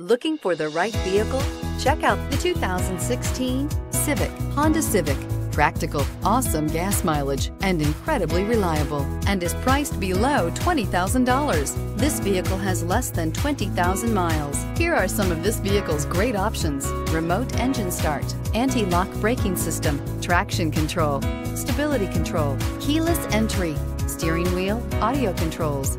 Looking for the right vehicle? Check out the 2016 Civic, Honda Civic. Practical, awesome gas mileage, and incredibly reliable, and is priced below $20,000. This vehicle has less than 20,000 miles. Here are some of this vehicle's great options. Remote engine start, anti-lock braking system, traction control, stability control, keyless entry, steering wheel, audio controls,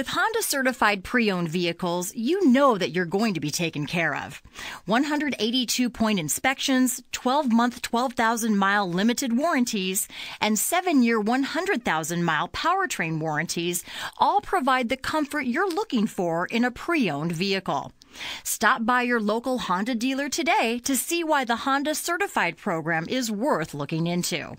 With Honda certified pre owned vehicles, you know that you're going to be taken care of. 182 point inspections, 12 month, 12,000 mile limited warranties, and 7 year, 100,000 mile powertrain warranties all provide the comfort you're looking for in a pre owned vehicle. Stop by your local Honda dealer today to see why the Honda certified program is worth looking into.